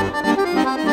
Música